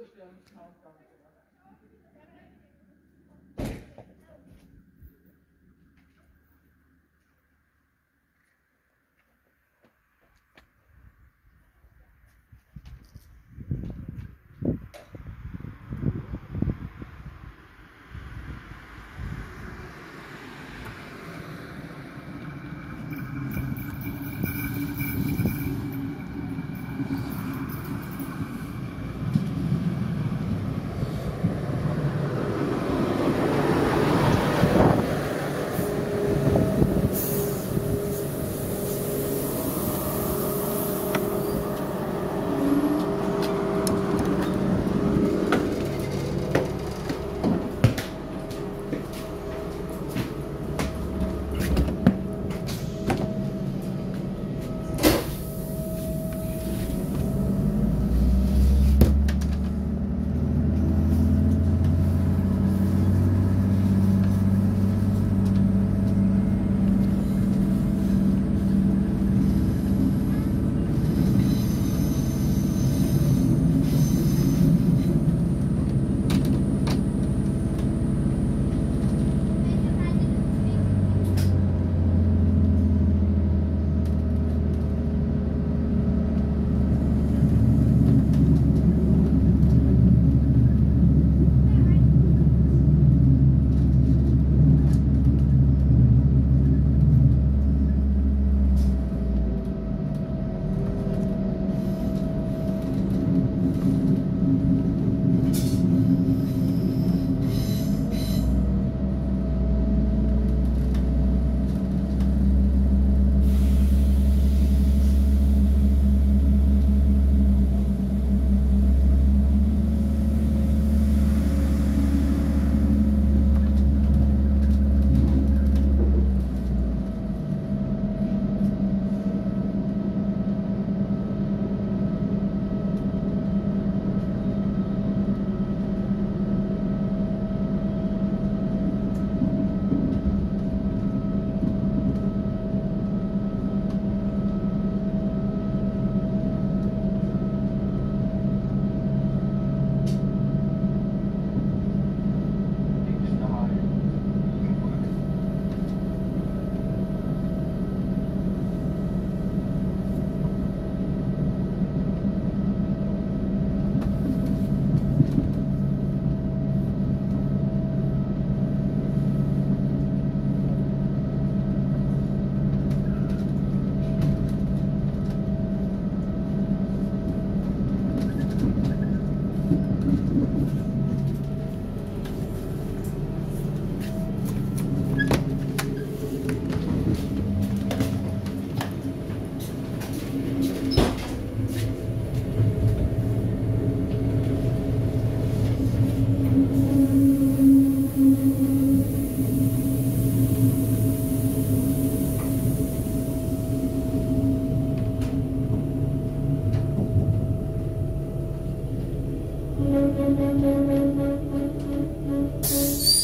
Christian Kampfgang. Thank you.